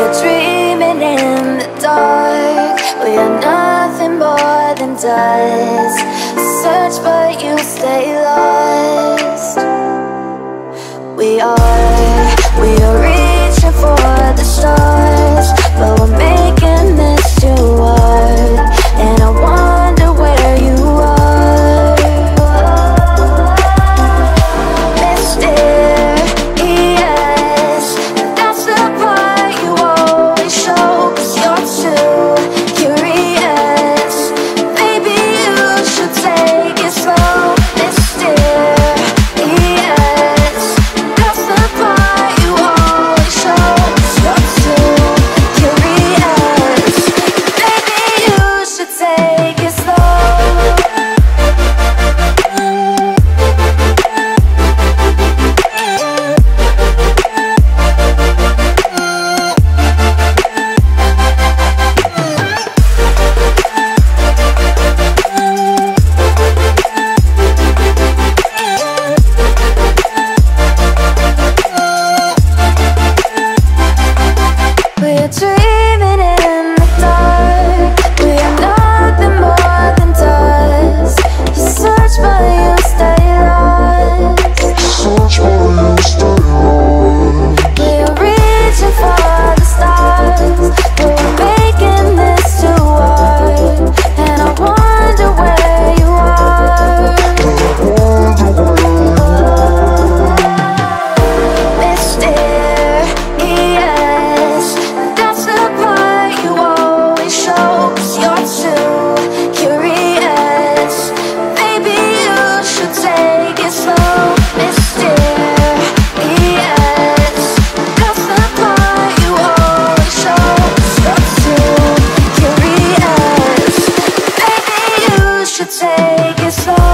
You're dreaming in the dark. We are nothing more than dust. Search dream take it slow.